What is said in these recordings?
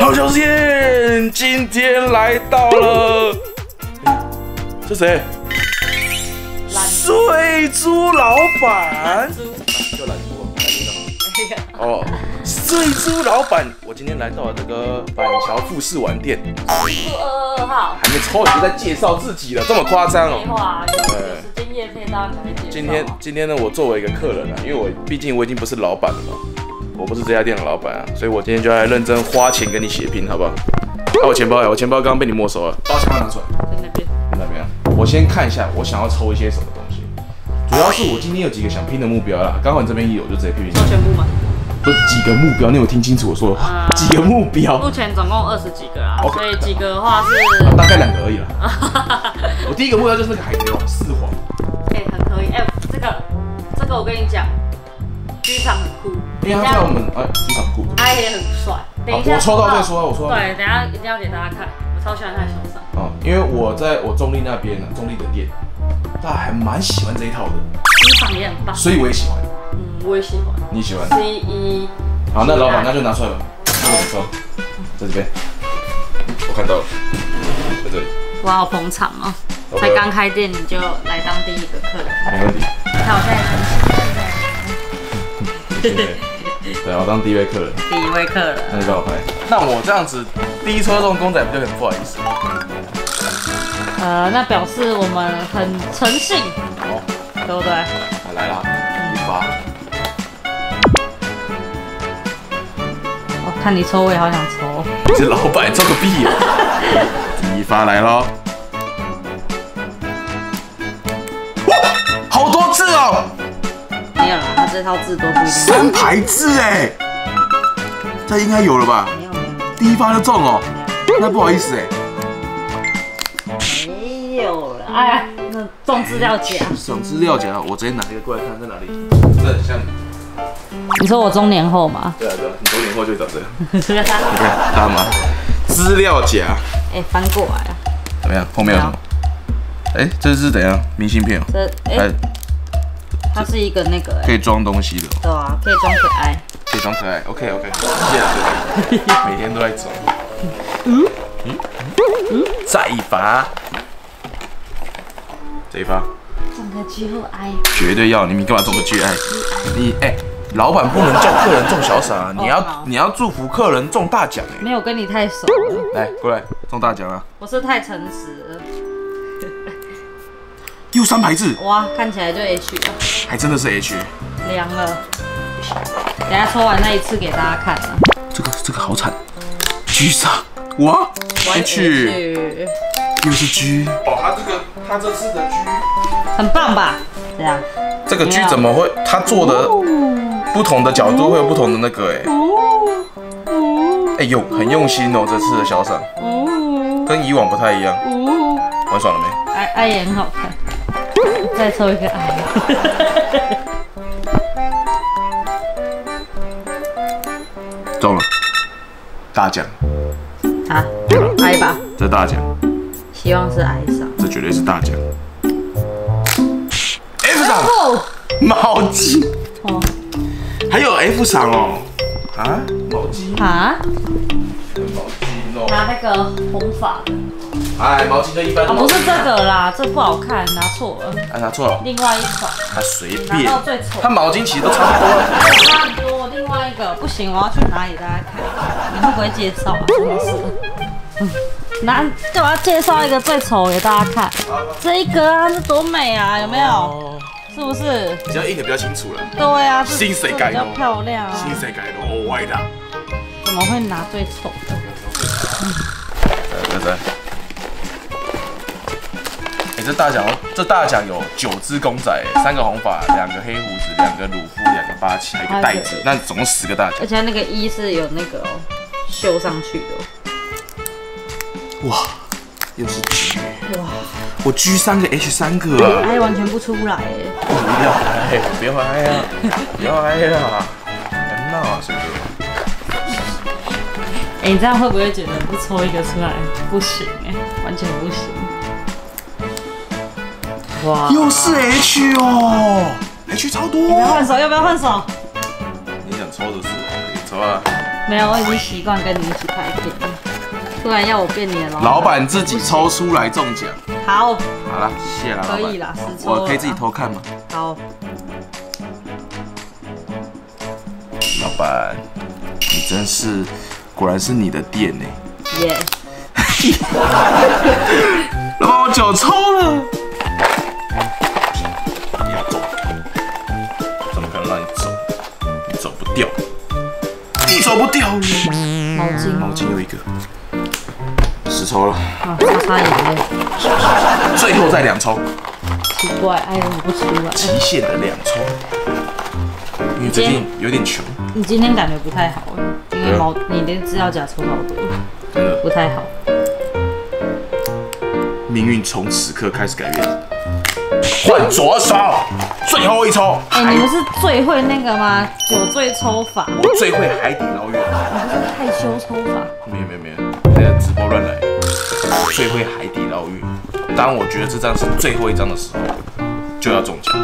好消息，今天来到了，这谁？水猪老板，又懒猪哦，水猪老板，我今天来到了这个板桥富士玩店，富二二号。还没抽你就在介绍自己了，这么夸张废哦？话，有有时间夜配大家赶紧介绍。今天今天呢，我作为一个客人啊，因为我毕竟我已经不是老板了嘛，我不是这家店的老板啊，所以我今天就要来认真花钱跟你血拼，好不好？啊，我钱包呀，我钱包刚刚被你没收了，把我钱包拿出来。在那边，在那边啊，我先看一下我想要抽一些什么东西。主要是我今天有几个想拼的目标啦，刚好你这边也有，就直接拼一下抽。全部吗？不是几个目标，你有听清楚我说的话？嗯几个目标？目前总共二十几个啊所以几个的话是，大概两个而已啦。我第一个目标就是那个海贼王四皇，哎、很可以。哎、这个这个我跟你讲，剧场很酷，因为他在我们哎机场库。他也很帅。等一下，我抽到再说啊我抽到对，等一下一定要给大家看，我超喜欢他的小上，啊，因为我在我中立那边呢，中立的店，大家还蛮喜欢这一套的，剧场也很棒。所以我也喜欢。嗯，我也喜欢。你喜欢？C 一，好，那老板那就拿出来吧，那我抽，在这边，我看到了，在这里，我好捧场哦才刚开店你就来当第一个客人，没问题。看我现在谢谢。对，我当第一位客人，第一位客人。那你帮我拍。那我这样子第一抽中公仔不就很不好意思？呃，那表示我们很诚信，哦，对不对？那来啦，一发。我看你抽，我也好想抽。你是老板，抽个屁啊！第一发来喽。哇，好多次哦，这套字多不一定。三排字哎，这应该有了吧？没有没有第一发就中哦，那不好意思哎。没有了。哎呀，那中资料夹。省资料夹，我直接拿一个过来看在哪里。这很像，你说我中年后吗？对啊对啊，你中年后就会长这样。你哎、看，大吗？资料夹哎翻过来啊，怎么样？后面有什么？哎，这是怎样？明信片哦，这哎、哎，它是一个那个哎、可以装东西的哦，对啊，可以装可爱。可以装可爱。OK OK，谢谢啊，每天都在装。嗯嗯嗯，再一发，这一发中个 G 后 I。绝对要你，你干嘛中个 GI？你哎，老板不能叫客人中小赏，你要好你要祝福客人中大奖哎。没有跟你太熟了，来，过来中大奖啊！我是太诚实了。又三排字，哇，看起来就 H 了，还真的是 H。凉了。等下抽完那一次给大家看啊。这个这个好惨，G 上哇 H 又是 G。哦，他这个他这次的 G，很棒吧？这样。这个 G 怎么会？他做的不同的角度会有不同的那个哎，哎呦很用心哦，这次的小赏跟以往不太一样。玩爽了没？哎哎也很好看。再抽一个爱。中了，大奖，啊，爱吧，这大奖，希望是爱上。这绝对是大奖。F 赏哦毛巾，哦。还有 F 赏哦。啊，毛巾，啊，毛巾哦。拿那个红发的哎，毛巾就一般不是这个啦，这不好看，拿错了。啊，拿错了，另外一款，啊随拿便到最丑。他毛巾其实都差不多了。差很多，另外一个不行，我要去拿给大家看。你会不会介绍啊？真的是，嗯，拿就我要介绍一个最丑给大家看，这一个啊，这多美啊，有没有？哦，是不是？只要印的比较清楚了。对啊，这新谁改的比较漂亮啊，新谁改的？哦，歪的。怎么会拿最丑的？对对对。哎，这大奖，这大奖有九只公仔，三个红发，两个黑胡子，两个鲁夫，两个八七，还有一个袋子，那总共十个大奖。而且它那个一是有那个哦，绣上去的哦。哇，又是 G，哇，我 G 三个 H 三个啊！还完全不出来哎。不要哎，不要哎呀，不要哎呀！别闹啊，是不是。哎、你这样会不会觉得不抽一个出来不行哎、完全不行。哇！又是 H 哦，H 超多。要不要换手？要不要换手？你想抽的是我，你抽啊。没有，我已经习惯跟你一起拍片了。突然要我变你的老老板自己抽出来中奖。好，好了，谢了，可以啦，了我可以自己偷看吗？好，老板，你真是，果然是你的店呢。耶、老板，我酒抽巾，毛巾又一个，十抽了，啊，擦擦眼泪，最后再两抽，奇怪，哎，我不出来。极限的两抽。因为最近有点穷，你今天感觉不太好，因为毛你的资料夹抽好多，真的，不太好。命运从此刻开始改变。换左手，最后一抽。哎、你们是最会那个吗？酒醉抽法，我最会海底捞月。你不是害羞抽法？没有没有没有，那个直播乱来。我最会海底捞月。当我觉得这张是最后一张的时候，就要中奖。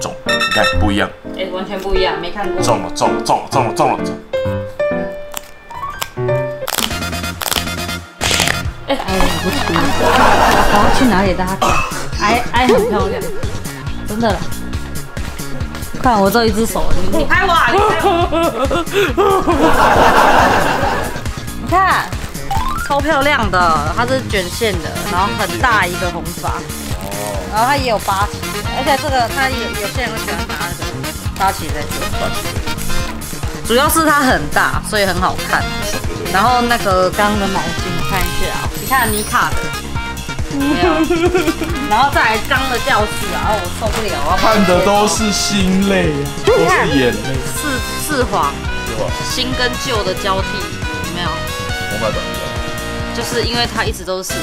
中，你看不一样，哎、完全不一样，没看过。中了中了中了中了中了中了。不出。我要去哪里？大家看，哎哎，很漂亮，真的。看我这一只手，你你拍我，你。看，超漂亮的，它是卷线的，然后很大一个红发，然后它也有八旗，而且这个它有有些人会喜欢拿那个八旗在这，主要是它很大，所以很好看。然后那个刚刚的毛巾看一下啊，你看妮卡的，没有，然后再来脏的教室啊，我受不了啊，看的都是心累啊，都是眼泪。四四黄，新跟旧的交替，有没有？红发短的，就是因为它一直都是四黄，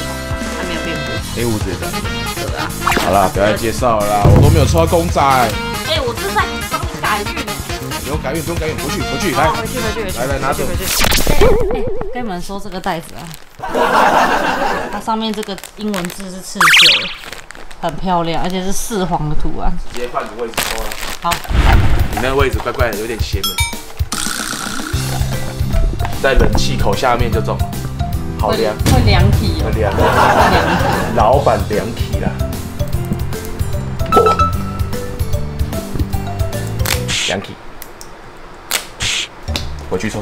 它没有变过，哎，胡子也在。对啊。好啦，不要再介绍了啦，我都没有抽到公仔。哎、我是在帮你改运。不用改运，不用改运，回去回去，来好，，回去回去回去，来来拿走回去。哎、哎跟你们说这个袋子啊，它上面这个英文字是刺绣，很漂亮，而且是四黄的图案。直接换个位置抽了。好，你那个位置怪怪的，有点邪门。在冷气口下面就中了，好会凉，会凉体哦，很凉。会凉。老板凉体啦，回去抽。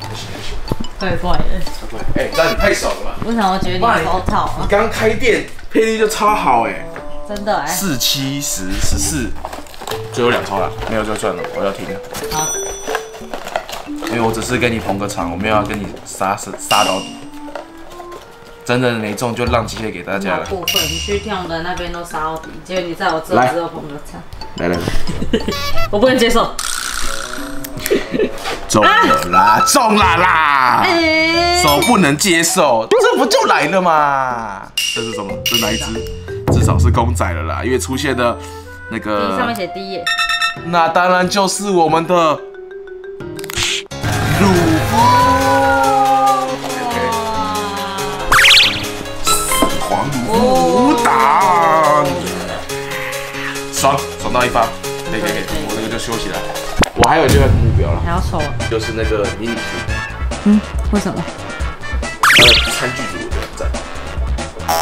不行不行，怪怪的，超怪。哎，那你太爽了吧？为什么我觉得你超套啊？你刚开店配率就超好哎，真的哎、四七十十四，最后两抽了，没有就算了，我要停了。好，因为我只是跟你捧个场，我没有要跟你杀杀杀到底。真的没中就让机会给大家了。好过分！你去天龙人那边都杀到底，结果你在我这来只有捧个场，来来，我不能接受。中了啦，中了啦！哎、手不能接受，这不就来了嘛？这是什么？这哪一只？至少是公仔了啦，因为出现的那第一上面个，写第一页，那当然就是我们的鲁黄鲁武党，爽爽到一发，可以可以可以，我那个就休息了。我还有另外一个目标了，还要抽，就是那个迷你嗯，为什么？餐具组我觉得很赞。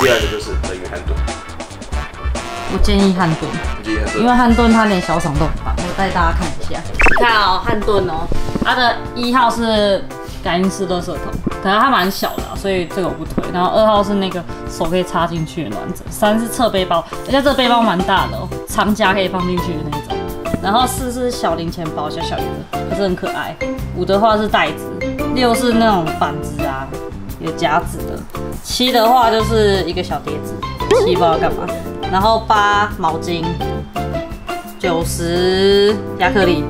第二个就是人鱼汉顿，我建议汉顿，你建议汉顿因为汉顿他连小厂都很棒，我带大家看一下。你看哦，汉顿哦，它的一号是感应式垃圾桶，可能它蛮小的啊、所以这个我不推。然后二号是那个手可以插进去的暖枕，三是侧背包，而且这个背包蛮大的哦，长夹可以放进去的那种。然后四是小零钱包，小小一个，可是很可爱。五的话是袋子，六是那种板子啊，有夹子的。七的话就是一个小碟子，七不知道干嘛。然后八毛巾，九十亚克力，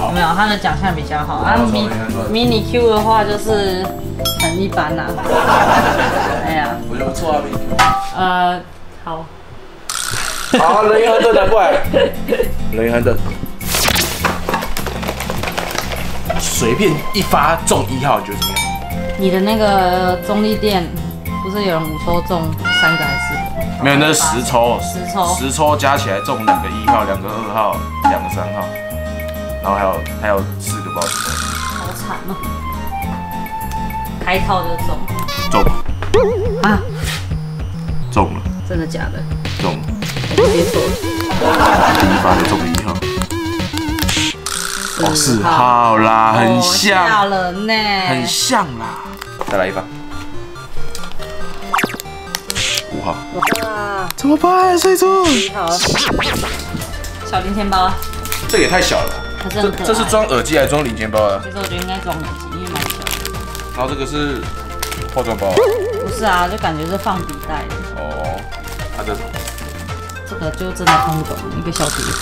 有没有？它的奖项比较好啊。好迷没看出来迷你 Q 的话就是很一般啦、哎呀，我觉得不错啊。呃，好，好，人鱼汉顿拿过来，人鱼汉顿，随便一发中一号，你觉得怎么样？你的那个中立店不是有人五抽中三个还是？四个？没有，那是十抽，十抽。十抽加起来中两个一号，两个二号，两个三号，然后还有还有四个包子，好惨啊，开套就中。中。啊！中了，真的假的？第一发就中了一号。哦，四号啦，很像吓像，人呢，很像啦。再来一发，五号，哇，怎么办？睡住。好，小零钱包，这个也太小了吧，这这是装耳机还是装零钱包啊？其实我觉得应该装耳机，因为蛮小的。然后这个是化妆包不是啊，就感觉是放笔袋的，哦，它这这个就真的看不懂，一个小碟子。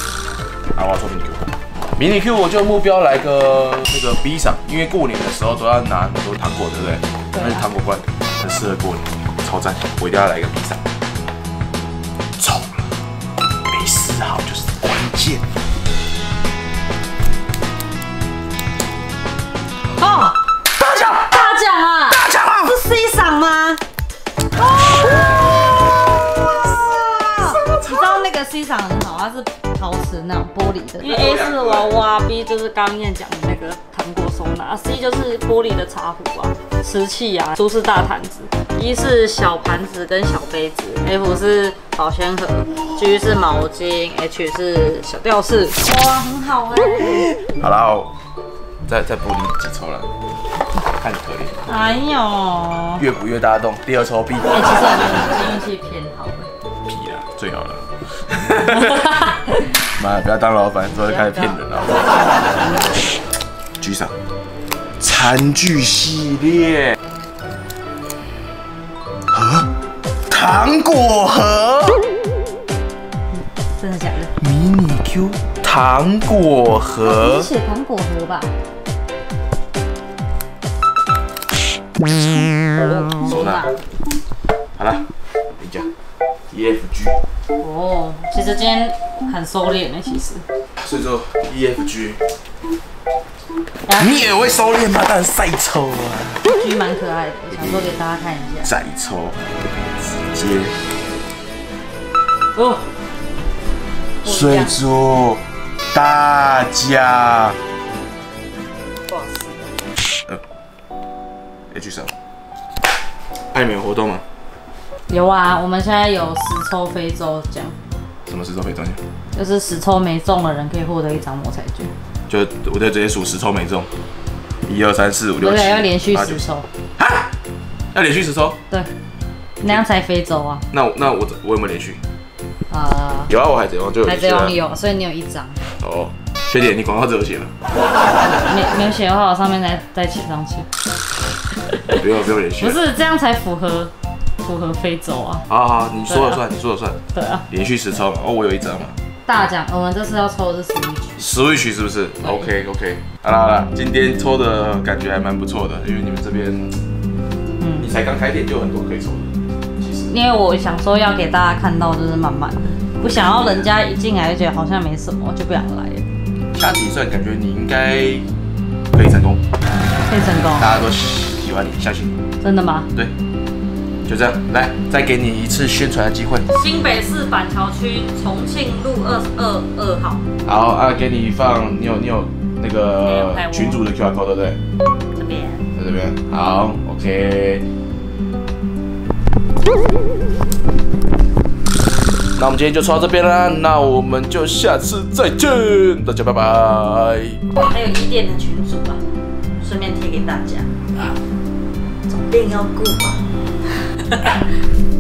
啊，我要抽迷你 Q。迷你 Q 我就目标来个那个 B 赏，因为过年的时候都要拿很多糖果，对不对？对啊那是糖果罐，很适合过年，超赞！我一定要来一个 B 赏。道那个 C 赏很好，它是陶瓷那种玻璃的，因为 A 是娃娃，B 就是刚刚燕讲的那个糖果收纳，C 就是玻璃的茶壶啊、瓷器啊、都是大坛子，E 是小盘子跟小杯子，F 是保鲜盒，G 是毛巾，H 是小吊饰，哇，很好哎、好啦，我再再补你几抽了，看你可怜，哎呦，哎、越补越大洞。第二抽 B，其实我运气偏好哎、最好了。妈，不要当老板，之后就开始骗人了。举手。餐具系列，盒，糖果盒，真的假的？迷你 Q 糖果盒你，写糖果盒吧？收纳。好了，你讲，E F G，哦，其实今天很收敛呢，其实。所以说 E F G，你也会收敛吗？当然赛抽啊，G 蛮可爱的，想说给大家看一下。再抽，直接哦，不一水珠大家。不好吃。H 手，爱你们有活动吗？有啊，我们现在有十抽非洲奖，什么时候可以中奖？就是十抽没中的人可以获得一张摸彩券，就我就直接数十抽没中，一二三四五？六七，要连续十抽，啊，要连续十抽？对，那样才非洲啊。那我那我我有没有连续？啊，有啊，我海贼王就有海贼王有，所以你有一张。哦，学姐，你广告只有写了，没没有写的话，我上面再再写上去。不用不用连续不。是这样才符合符合非洲啊？好好好，你说了算，你说了算，对啊，连续十抽嘛。哦，我有一张嘛大奖，我们这次要抽的是 Switch。，Switch 是不是？OK OK，好啦好啦，今天抽的感觉还蛮不错的，因为你们这边，嗯你才刚开店就有很多可以抽的，其实。因为我想说要给大家看到就是慢慢的，不想要人家一进来就觉得好像没什么，就不想来了。下几算感觉你应该可以成功，可以成功，大家都喜欢你，相信你。真的吗？对，就这样，来，再给你一次宣传的机会。新北市板桥区重庆路二十二二号好啊，给你放，你有你有那个群主的 QR code 对不对？这边。在这边。好，OK。那我们今天就抽到这边啦，那我们就下次再见，大家拜拜。还有一店的群主啊，顺便贴给大家。总店要顾嘛。Yeah.